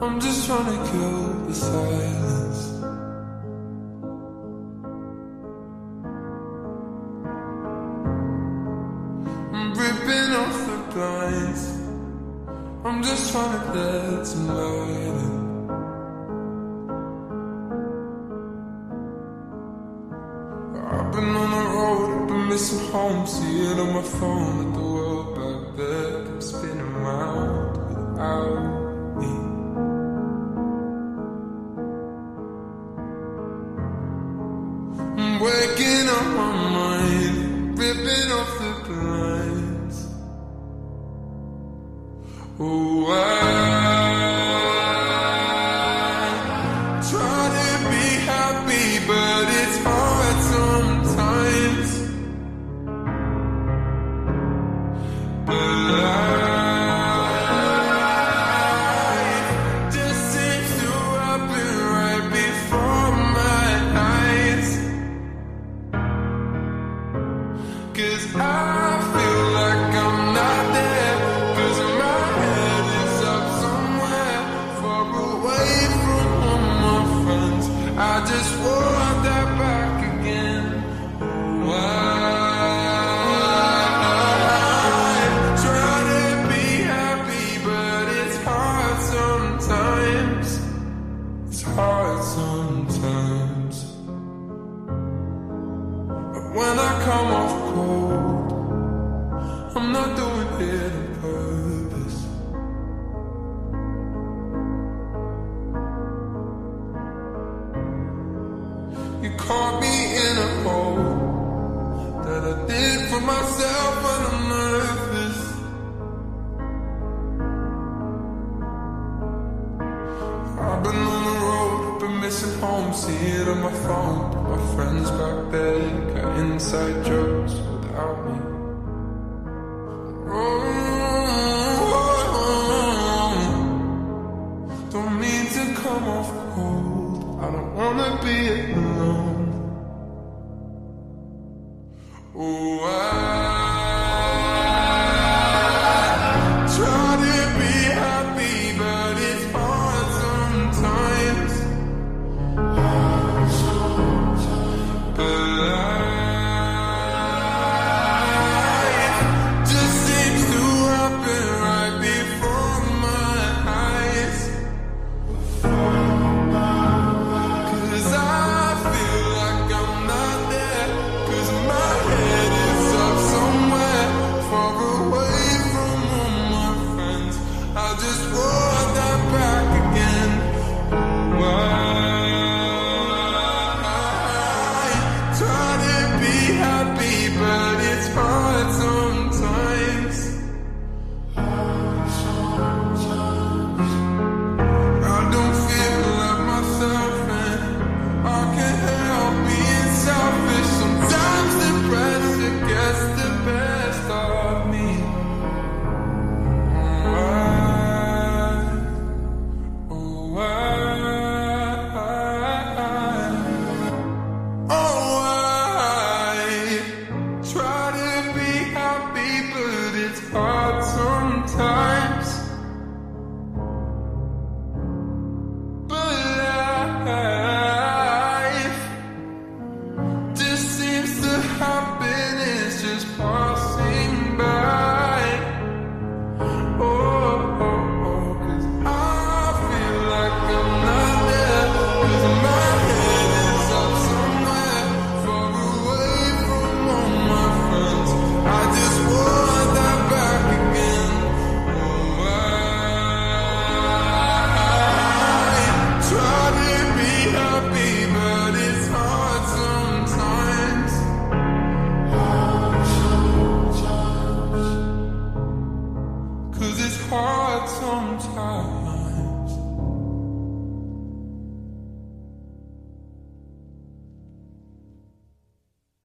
I'm just trying to kill the silence. I'm ripping off the blinds. I'm just trying to let some light in. I've been on the road, I've been missing home. See it on my phone, that the world back there kept spinning round But sometimes. But when I come off cold, I'm not doing it on purpose. You caught me in a hole that I did for myself when I'm nervous. I've been from missing home, seeing on my phone. My friends back there got inside jokes without me. Don't mean to come off cold. I don't wanna be alone. happy, but happiness is part sometimes